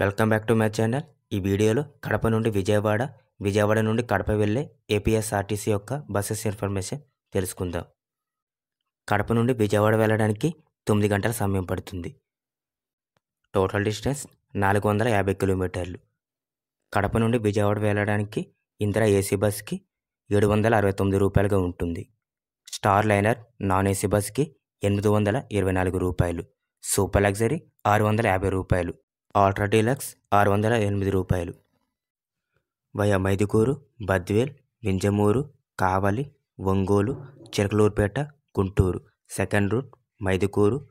Welcome back to my channel. ఈ వీడియోలో కడప నుండి విజయవాడ విజయవాడ నుండి కడప వెళ్ళే ఏపీఎస్ఆర్టీసీ యొక్క బస్సెస్ ఇన్ఫర్మేషన్ తెలుసుకుందాం. కడప నుండి విజయవాడ వెళ్ళడానికి తొమ్మిది గంటల సమయం పడుతుంది. టోటల్ డిస్టెన్స్ నాలుగు వందల యాభై కిలోమీటర్లు. కడప నుండి విజయవాడ వెళ్ళడానికి ఇందిరా ఏసీ బస్కి ఏడు వందల అరవై తొమ్మిది రూపాయలుగా ఉంటుంది. స్టార్ లైనర్ నాన్ ఏసీ బస్కి ఎనిమిది వందల ఇరవై నాలుగు రూపాయలు. సూపర్ లగ్జరీ ఆరు వందల యాభై రూపాయలు. ఆల్ట్రా డీలక్స్ ఆరు వందల ఎనిమిది రూపాయలు. Via Mydukur Badvel Vinjamur Kavali Ongole Chilakaluripet Guntur. Second route Mydukur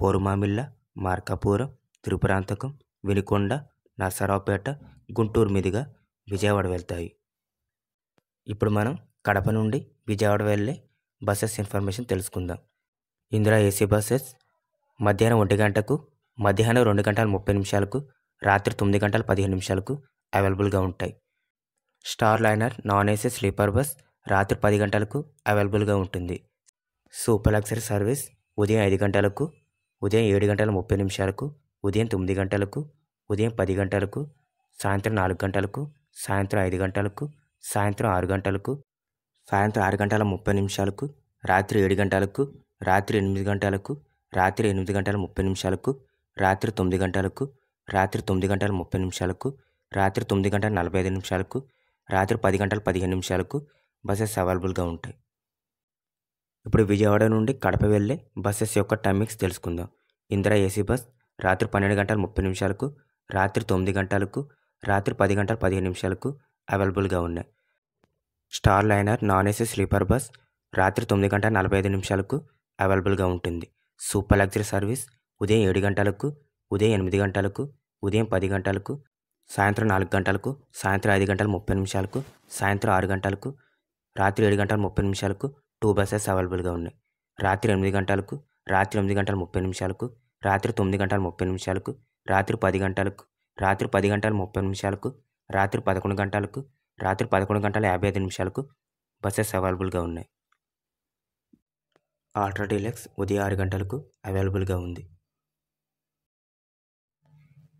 Porumamilla Markapur Tripurantakam Vinukonda Narasaraopet Guntur మీదుగా విజయవాడ వెళ్తాయి. ఇప్పుడు మనం కడప నుండి విజయవాడ వెళ్ళే బస్సెస్ ఇన్ఫర్మేషన్ తెలుసుకుందాం. ఇందిరా ఏసీ బస్సెస్ మధ్యాహ్నం ఒంటి గంటకు మధ్యాహ్నం రెండు గంటల ముప్పై నిమిషాలకు రాత్రి తొమ్మిది గంటల పదిహేను నిమిషాలకు అవైలబుల్గా ఉంటాయి. Star liner non AC sleeper bus రాత్రి పది గంటలకు అవైలబుల్గా ఉంటుంది. సూపర్ లగ్జరీ సర్వీస్ ఉదయం ఐదు గంటలకు ఉదయం ఏడు గంటల ముప్పై నిమిషాలకు ఉదయం తొమ్మిది గంటలకు ఉదయం పది గంటలకు సాయంత్రం నాలుగు గంటలకు సాయంత్రం ఐదు గంటలకు సాయంత్రం ఆరు గంటలకు సాయంత్రం ఆరు గంటల ముప్పై నిమిషాలకు రాత్రి ఏడు గంటలకు రాత్రి ఎనిమిది గంటలకు రాత్రి ఎనిమిది గంటల ముప్పై నిమిషాలకు రాత్రి తొమ్మిది గంటలకు రాత్రి తొమ్మిది గంటల ముప్పై నిమిషాలకు రాత్రి తొమ్మిది గంటల నలభై ఐదు నిమిషాలకు రాత్రి పది గంటల పదిహేను నిమిషాలకు బస్సెస్ అవైలబుల్గా ఉంటాయి. ఇప్పుడు విజయవాడ నుండి కడప వెళ్ళే బస్సెస్ యొక్క టైమింగ్స్ తెలుసుకుందాం. ఇందిరా ఏసీ బస్ రాత్రి పన్నెండు గంటల ముప్పై నిమిషాలకు రాత్రి తొమ్మిది గంటలకు రాత్రి పది గంటల పదిహేను నిమిషాలకు అవైలబుల్గా ఉన్నాయి. Star liner non AC sleeper bus రాత్రి తొమ్మిది గంటల నలభై ఐదు నిమిషాలకు అవైలబుల్గా ఉంటుంది. సూపర్ లగ్జరీ సర్వీస్ ఉదయం ఏడు గంటలకు ఉదయం ఎనిమిది గంటలకు ఉదయం పది గంటలకు సాయంత్రం నాలుగు గంటలకు సాయంత్రం ఐదు గంటల ముప్పై నిమిషాలకు సాయంత్రం ఆరు గంటలకు రాత్రి ఏడు గంటల ముప్పై నిమిషాలకు టూ బస్సెస్ అవైలబుల్గా ఉన్నాయి. రాత్రి ఎనిమిది గంటలకు రాత్రి ఎనిమిది గంటల ముప్పై నిమిషాలకు రాత్రి తొమ్మిది గంటల ముప్పై నిమిషాలకు రాత్రి పది గంటలకు రాత్రి పది గంటల ముప్పై నిమిషాలకు రాత్రి పదకొండు గంటలకు రాత్రి పదకొండు గంటల యాభై ఐదు నిమిషాలకు బస్సెస్ అవైలబుల్గా ఉన్నాయి. ఆల్ట్రా డీలక్స్ ఉదయం ఆరు గంటలకు అవైలబుల్గా ఉంది.